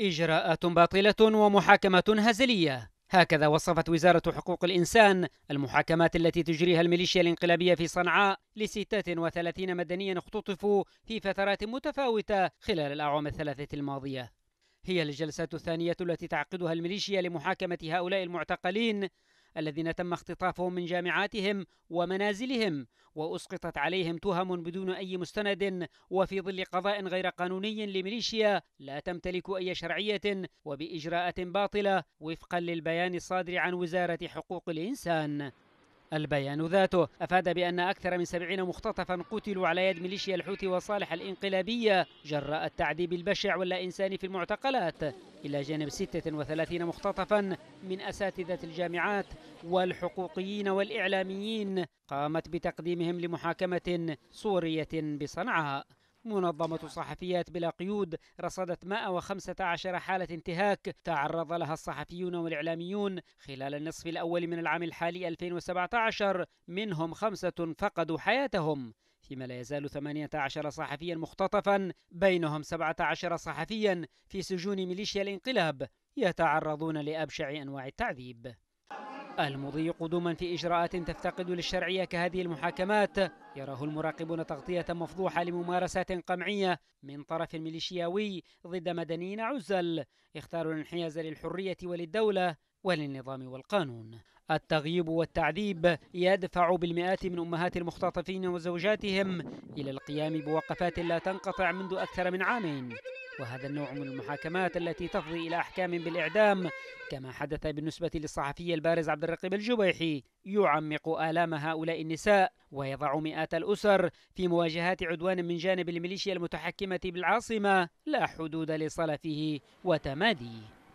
إجراءات باطلة ومحاكمة هزلية. هكذا وصفت وزارة حقوق الإنسان المحاكمات التي تجريها الميليشيا الانقلابية في صنعاء لستة وثلاثين مدنيا اختطفوا في فترات متفاوتة خلال الأعوام الثلاثة الماضية. هي الجلسات الثانية التي تعقدها الميليشيا لمحاكمة هؤلاء المعتقلين الذين تم اختطافهم من جامعاتهم ومنازلهم وأسقطت عليهم تهم بدون أي مستند وفي ظل قضاء غير قانوني لميليشيا لا تمتلك أي شرعية وبإجراءات باطلة وفقا للبيان الصادر عن وزارة حقوق الإنسان. البيان. ذاته أفاد بأن أكثر من سبعين مختطفا قتلوا على يد ميليشيا الحوثي وصالح الإنقلابية جراء التعذيب البشع واللا إنساني في المعتقلات. إلى جانب 36 مختطفا من أساتذة الجامعات والحقوقيين والإعلاميين قامت بتقديمهم لمحاكمة سورية بصنعاء. منظمة صحفيات بلا قيود رصدت 115 حالة انتهاك. تعرض لها الصحفيون والإعلاميون خلال النصف الأول من العام الحالي 2017 منهم خمسة فقدوا حياتهم فيما لا يزال 18 صحفيا مختطفا. بينهم 17 صحفيا في سجون ميليشيا الانقلاب يتعرضون لأبشع أنواع التعذيب. المضي قدوما في إجراءات تفتقد للشرعية كهذه المحاكمات. يراه المراقبون تغطية مفضوحة لممارسات قمعية من طرف ميليشياوي ضد مدنيين عزل اختاروا الانحياز للحرية وللدولة وللنظام والقانون. التغييب والتعذيب يدفع بالمئات من أمهات المختطفين وزوجاتهم إلى القيام بوقفات لا تنقطع منذ أكثر من عامين. وهذا النوع من المحاكمات التي تفضي إلى أحكام بالإعدام كما حدث بالنسبة للصحفي البارز عبد الرقيب الجبيحي يعمق آلام هؤلاء النساء ويضع مئات الأسر في مواجهات عدوان من جانب الميليشيا المتحكمة بالعاصمة لا حدود لصلفه وتماديه.